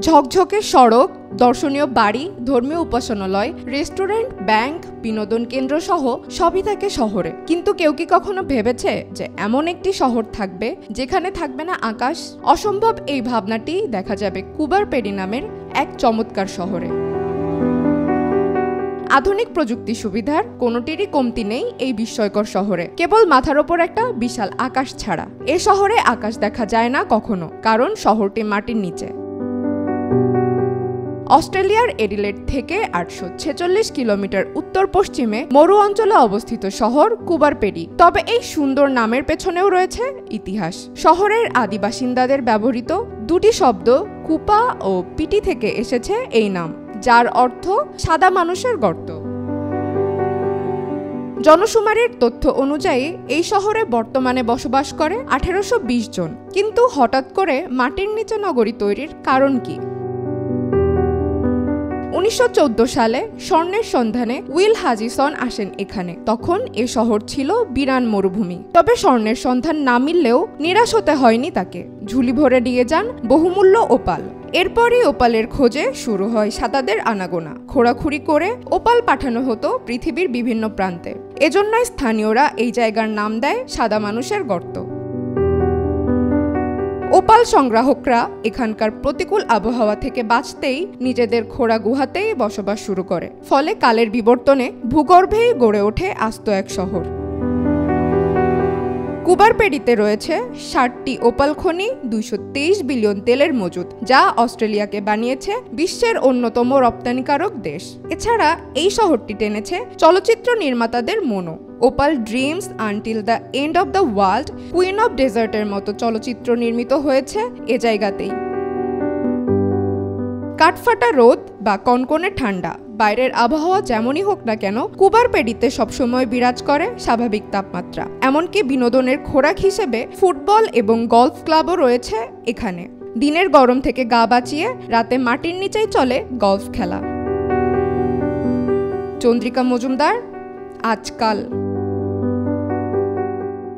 ঝকঝকে সড়ক, দর্শনীয় বাড়ি, ধর্মীয় উপাসনালয়, রেস্টুরেন্ট, ব্যাংক, বিনোদন কেন্দ্র সহ সবই থাকে শহরে। কিন্তু কেউ কি কখনো ভেবেছে যে এমন একটি শহর থাকবে যেখানে থাকবে না আকাশ? অসম্ভব এই ভাবনাটি দেখা যাবে কুবার পেরি নামের এক চমৎকার শহরে। আধুনিক প্রযুক্তি সুবিধার কোনোটিরই কমতি নেই এই বিস্ময়কর শহরে। কেবল মাথার ওপর একটা বিশাল আকাশ ছাড়া। এ শহরে আকাশ দেখা যায় না কখনো, কারণ শহরটি মাটির নিচে। অস্ট্রেলিয়ার এডিলেট থেকে আটশো ছেচল্লিশ কিলোমিটার উত্তর পশ্চিমে মরু অঞ্চলে অবস্থিত শহর কুবারপেরি। তবে এই সুন্দর নামের পেছনেও রয়েছে ইতিহাস। শহরের আদি বাসিন্দাদের ব্যবহৃত দুটি শব্দ কুপা ও পিটি থেকে এসেছে এই নাম, যার অর্থ সাদা মানুষের গর্ত। জনশুমারির তথ্য অনুযায়ী, এই শহরে বর্তমানে বসবাস করে আঠেরোশো বিশ জন। কিন্তু হঠাৎ করে মাটির নিচে নগরী তৈরির কারণ কি? উনিশশো চোদ্দ সালে স্বর্ণের সন্ধানে উইল হাজিসন আসেন এখানে। তখন এ শহর ছিল বিরান মরুভূমি। তবে স্বর্ণের সন্ধান না মিললেও নিরাশ হতে হয়নি তাকে। ঝুলি ভরে নিয়ে যান বহুমূল্য ওপাল। এরপরই ওপালের খোঁজে শুরু হয় সাদাদের আনাগোনা। খোঁড়াখুড়ি করে ওপাল পাঠানো হতো পৃথিবীর বিভিন্ন প্রান্তে। এজন্যই স্থানীয়রা এই জায়গার নাম দেয় সাদা মানুষের গর্ত। ওপাল সংগ্রাহকরা এখানকার প্রতিকূল আবহাওয়া থেকে বাঁচতেই নিজেদের খোড়া গুহাতেই বসবাস শুরু করে। ফলে কালের বিবর্তনে ভূগর্ভেই গড়ে ওঠে আস্ত এক শহর। কুবারপেডিতে রয়েছে ষাটটি ওপাল খনি, দুইশো বিলিয়ন তেলের মজুদ, যা অস্ট্রেলিয়াকে বানিয়েছে বিশ্বের অন্যতম রপ্তানিকারক দেশ। এছাড়া এই শহরটি টেনেছে চলচ্চিত্র নির্মাতাদের মনো opal dreams until the end of the world, queen of ডেজার্টের মতো চলচ্চিত্র নির্মিত হয়েছে এ জায়গাতেই। কাঠফাটা রোদ বা কনকনে ঠান্ডা। বাইরের আবহাওয়া যেমনই হোক না কেন, কুবার পেডিতে সবসময় বিরাজ করে স্বাভাবিক তাপমাত্রা। এমনকি বিনোদনের খোরাক হিসেবে ফুটবল এবং গলফ ক্লাবও রয়েছে এখানে। দিনের গরম থেকে গা বাঁচিয়ে রাতে মাটির নিচেই চলে গলফ খেলা। চন্দ্রিকা মজুমদার, আজকাল।